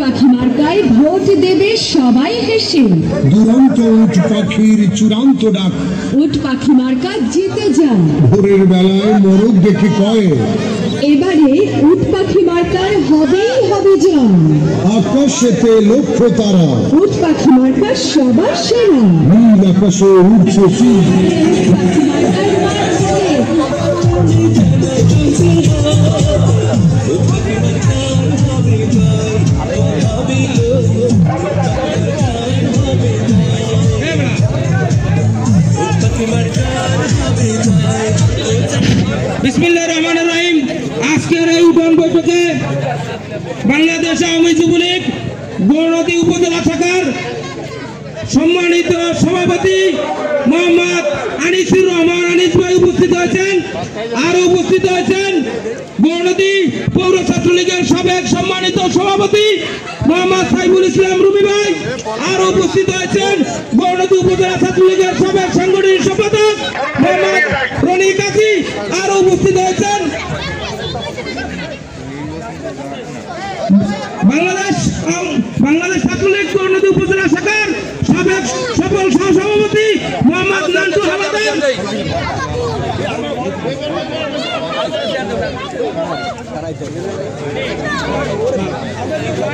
পাখি মার্কায় ভোট দেবে সবাই হেসে। দুরন্ত উঠ পাখির চূড়ান্ত ডাক। উট পাখি মার্কা জিতে যান। ভোরের বেলায় মোরগ দেখে কয় এবারে উট পাখি মার্কায় হবেই হবে জন। আকাশেতে লক্ষ তারা। উট পাখি মার্কা সবার সেরা। নীল আকাশে উঠছে চিল। বিসমিল্লাহ রহমান রহিম আজকের এই উঠন বৈঠকে বাংলাদেশ আওয়ামী যুবলীগ গৌরনদী উপজেলা শাখার সম্মানিত সভাপতি মোহাম্মদ আনিসুর রহমান আনিস ভাই উপস্থিত হয়েছেন আরও উপস্থিত হয়েছেন গৌরনদী পৌর ছাত্রলীগের সাবেক সম্মানিত সভাপতি মোহাম্মদ সাইফুল ইসলাম রুমি ভাই আরও উপস্থিত হয়েছেন গৌরনদী উপজেলা ছাত্রলীগের সাবেক সাংগঠনিক সম্পাদক মোহাম্মদ রনি কাজী আরও উপস্থিত হয়েছেন। বাংলাদেশ বাংলাদেশ ছাত্রলীগ গৌরনদী উপজেলা শাখার সাবেক সফল সহসভাপতি মোহাম্মদ নান্টু হামাদার। আজকের